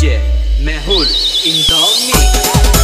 DJ Mehul in